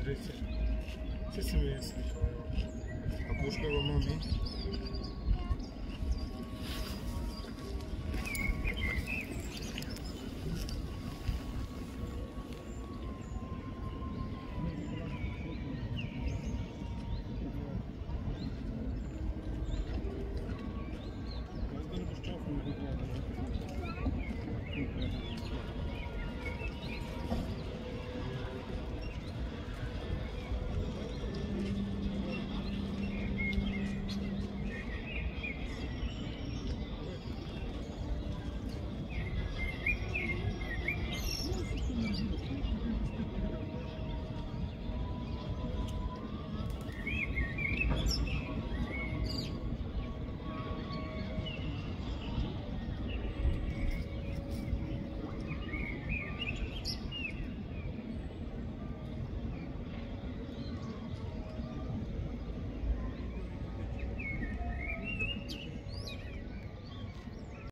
Andresi. Sesimi yesin. Kapuşlar olmam iyi. Thank you.